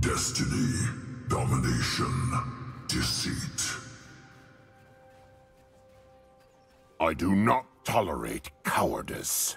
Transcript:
Destiny, domination, deceit. I do not tolerate cowardice.